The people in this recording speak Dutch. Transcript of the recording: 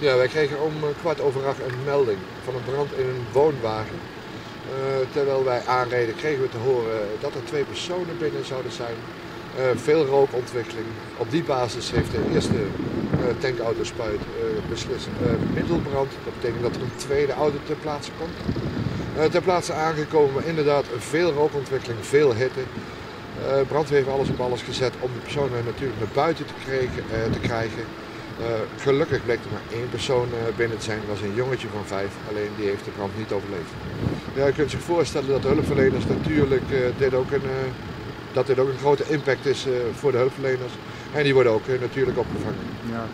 Ja, wij kregen om eh, kwart over acht een melding van een brand in een woonwagen. Eh, terwijl wij aanreden kregen we te horen dat er twee personen binnen zouden zijn. Eh, veel rookontwikkeling. Op die basis heeft de eerste uh, tankautospuit beslist middelbrand. Dat betekent dat er een tweede auto ter plaatse komt. ter plaatse aangekomen, inderdaad veel rookontwikkeling, veel hitte. brandweer heeft alles op alles gezet om de personen natuurlijk naar buiten te te krijgen. Uh, gelukkig bleek er maar één persoon uh, binnen te zijn. Dat was een jongetje van vijf. Alleen die heeft de brand niet overleefd. Ja, je kunt zich voorstellen dat hulpverleners natuurlijk uh, dit ook een, dat ook een grote impact is voor de hulpverleners. En die worden ook natuurlijk opgevangen. Ja.